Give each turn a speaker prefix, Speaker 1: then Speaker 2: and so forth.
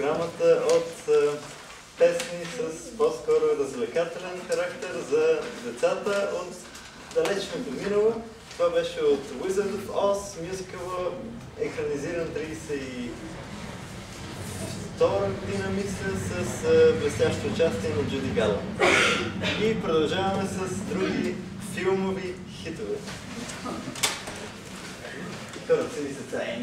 Speaker 1: програмата от е, песни с по-скоро развлекателен характер за децата от далечното минало. Това беше от Wizard of Oz, мюзикъла, екранизиран 32 година, мисля, с е, блестящо участие на Джуди Гала. И продължаваме с други филмови хитове. Хората си мислят, това е